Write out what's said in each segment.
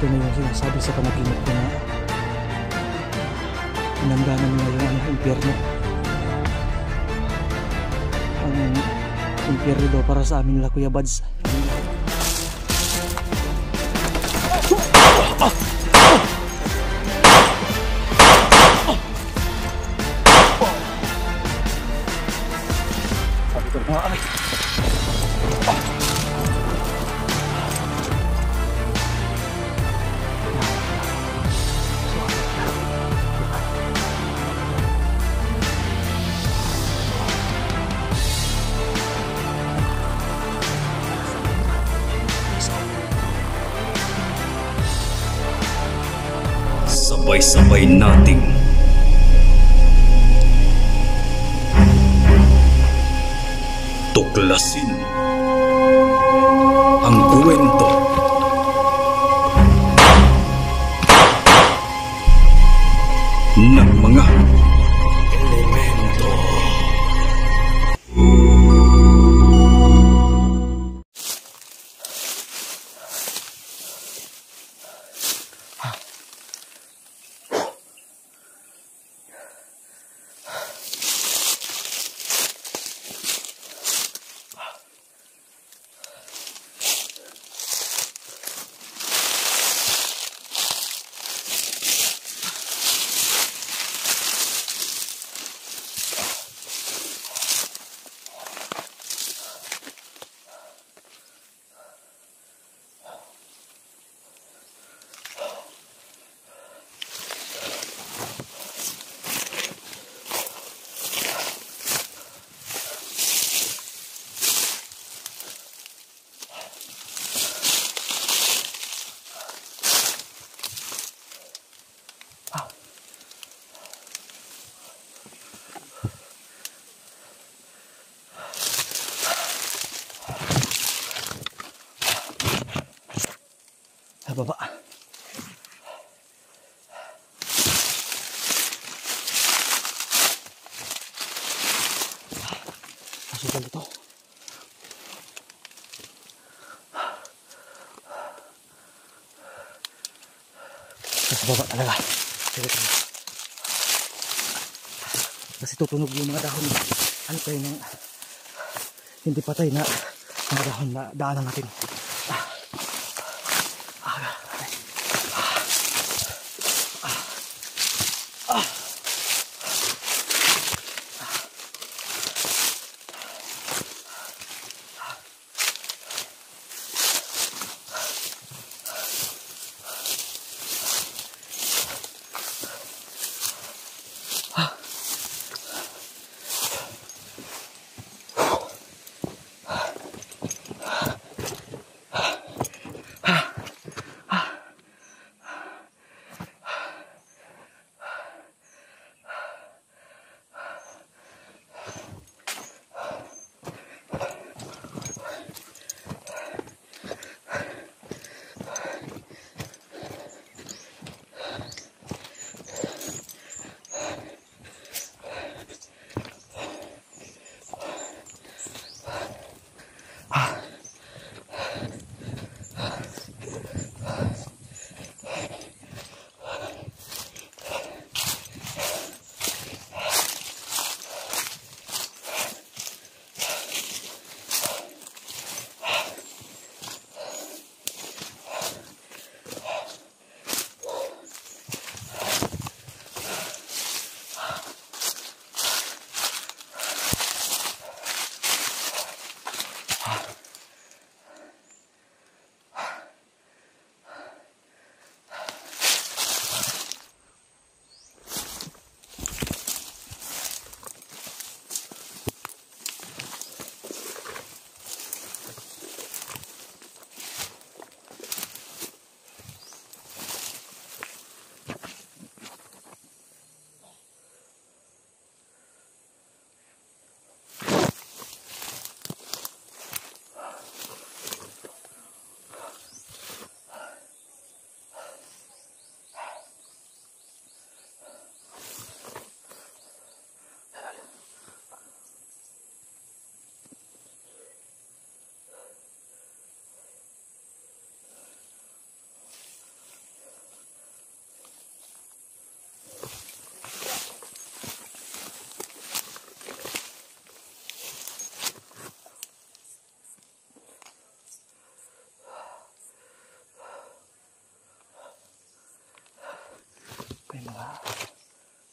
ito na yung sinasabi sa panaginip ko na inanda na nila yung ano, impyerno. Ang impyerno daw para sa amin nila Kuya Bads. Sabi Sabay-sabay nating tuklasin. ang masusunod ito. Nasa baba talaga. Sige tayo. Kasi tutunog yung mga dahon. Ano hindi patay na mga dahon na daanan natin. Ah. Ah. Ah. Ah. ah. ah.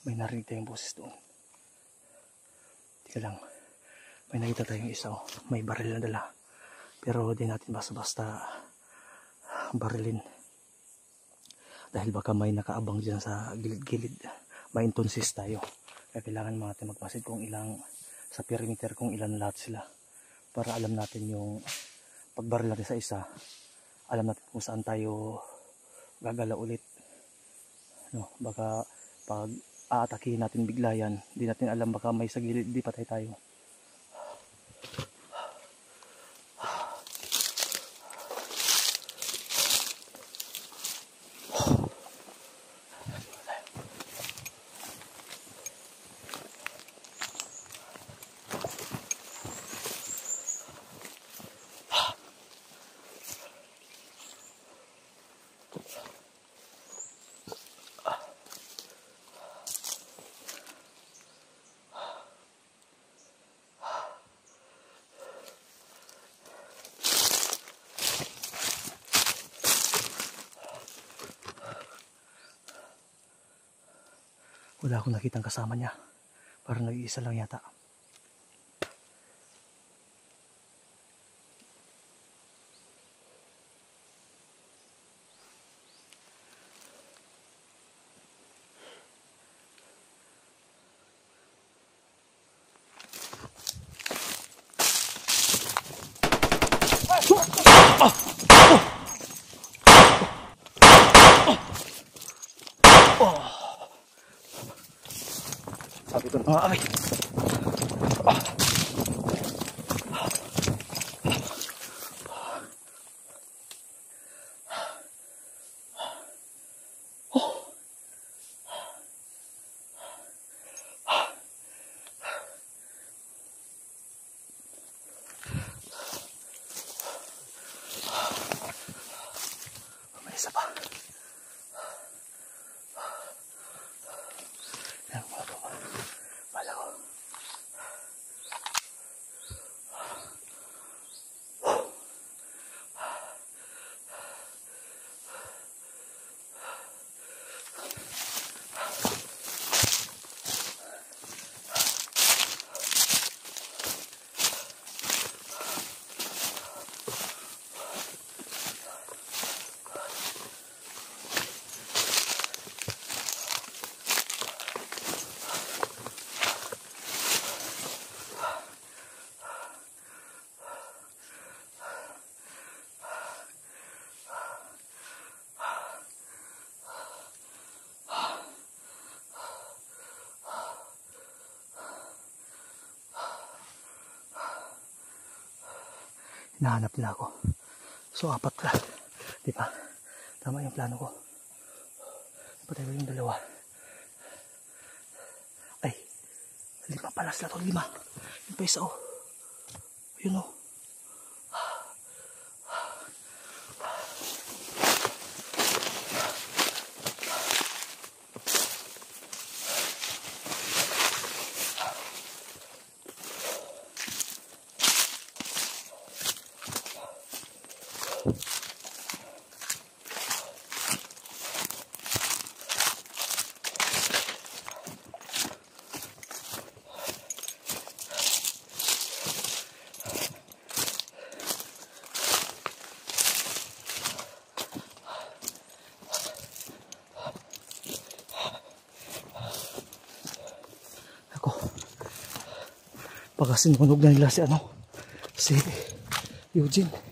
May narinig tayong boses doon. Tika lang. May nakita tayong isa oh. May baril na dala. Pero di natin basta-basta barilin. Dahil baka may nakaabang dyan sa gilid-gilid. May intonsis tayo. Kaya kailangan natin magmasid kung ilang sa perimeter kung ilan lahat sila. Para alam natin yung pagbaril natin sa isa. Alam natin kung saan tayo gagala ulit. No, baka pag aatakihin natin bigla yan, di natin alam baka may sa gilid, di patay tayo. Wala akong nakitang kasama niya. Parang nag-iisa lang yata. Sabi ko mga kamay. May Hinahanap nila ako. So, apat ka. Di ba? Tama yung plano ko. Patay ko yung dalawa. Ay, lima pala sila to. Lima. Yung pa isa, oh. Yun, oh. Baka sinunog na nila si ano. Si Eugene.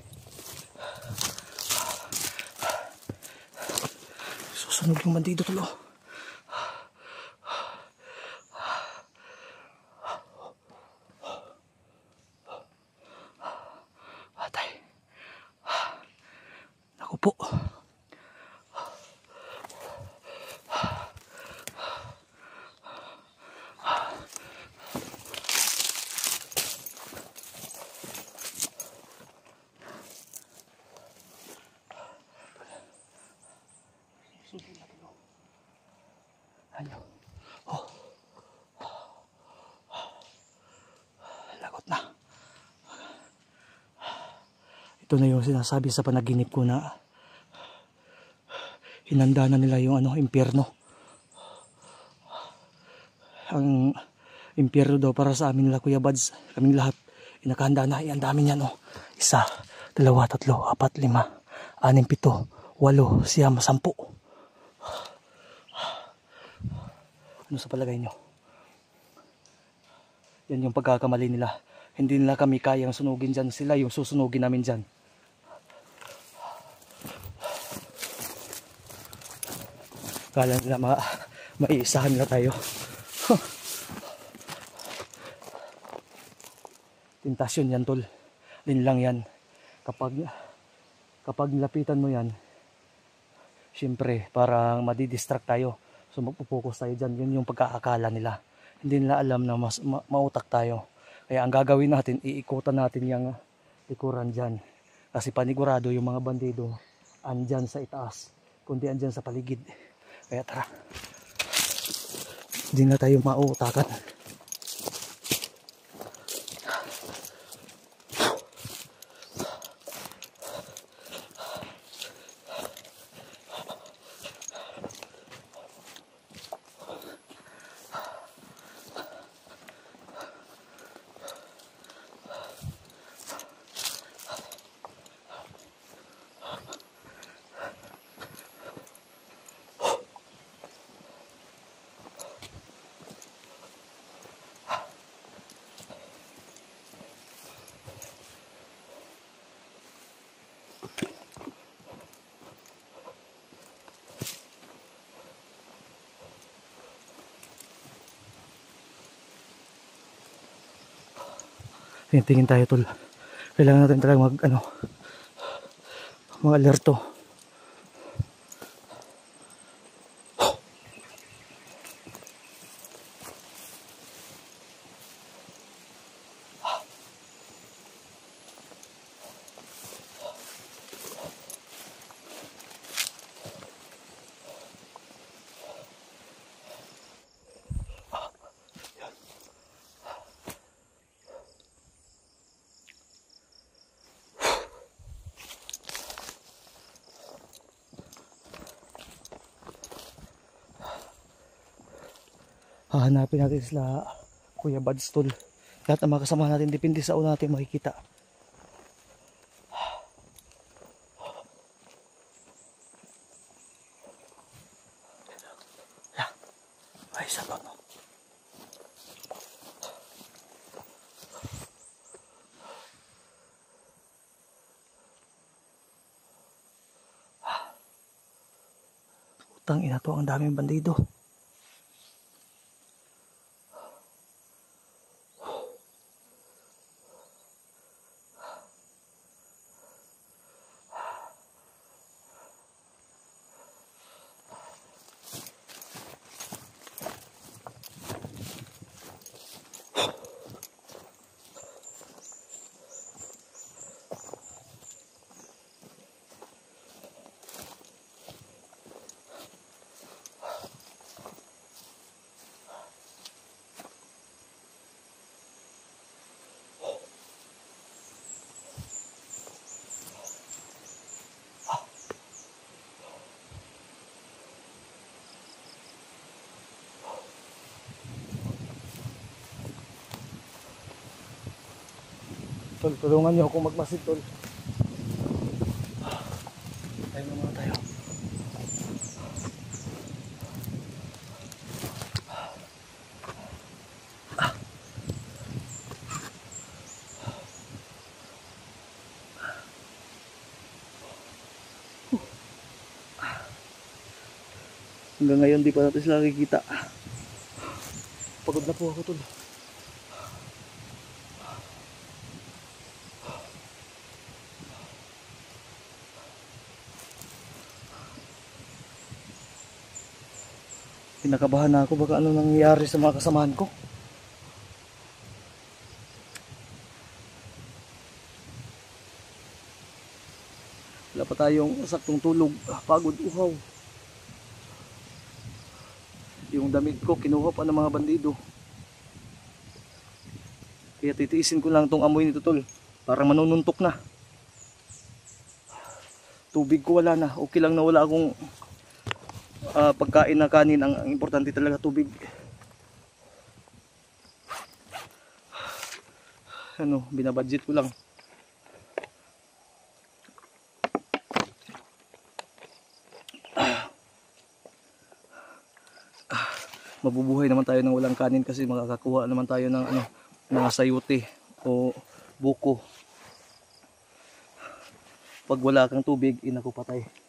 Susunog yung bandido tulo. Atay. Naku po. Ayaw. Oh. Lagot na. Ito na yung sinasabi sa panaginip ko na hinanda na nila yung ano, impyerno. ang impyerno daw para sa amin nila Kuya Bads. Kaming lahat. Inakahanda na. Yan dami niyan oh. Isa, dalawa, tatlo, apat, lima, anim, pito, walo, siyam, sampu. Ano sa palagay nyo? Yan yung pagkakamali nila. Hindi nila kami kayang sunugin dyan. Sila yung susunugin namin dyan. Kala nila ma maiisahan nila tayo. Tentasyon yan tol. Din lang yan. Kapag kapag nilapitan mo yan, syempre parang madidistract tayo. So magpupokus tayo dyan. Yun yung pagkaakala nila. Hindi nila alam na mas ma- mautak tayo. Kaya ang gagawin natin, iikutan natin yung likuran dyan. Kasi panigurado yung mga bandido andyan sa itaas. Kundi andyan sa paligid. Kaya tara. Hindi na tayo mauutakan. Tingin tayo tol. Kailangan natin talaga mag ano mag alerto. Hahanapin natin sila Kuya Buds tol. Lahat ng mga kasama natin depende sa una natin makikita. Ay, isa pa no. Putang ina to, ang daming bandido. Tol, tulungan niyo ako magmasid, tol. Tayo na muna tayo. Hanggang ngayon di pa natin sila nakikita. Pagod na po ako, tol. Kinakabahan na ako baka ano nangyayari sa mga kasamahan ko. Wala pa tayong saktong tulog. Ah, Pagod, uhaw. Yung damit ko, kinuha pa ng mga bandido. Kaya titiisin ko lang tong amoy nito tol. Parang manununtok na. Tubig ko wala na. Okay lang na wala akong uh, pagkain na kanin ang, ang importante talaga tubig. Ano binabudget ko lang. Mabubuhay naman tayo ng walang kanin kasi makakakuha naman tayo ng ano, mga sayote o buko. Pag wala kang tubig inakupatay patay.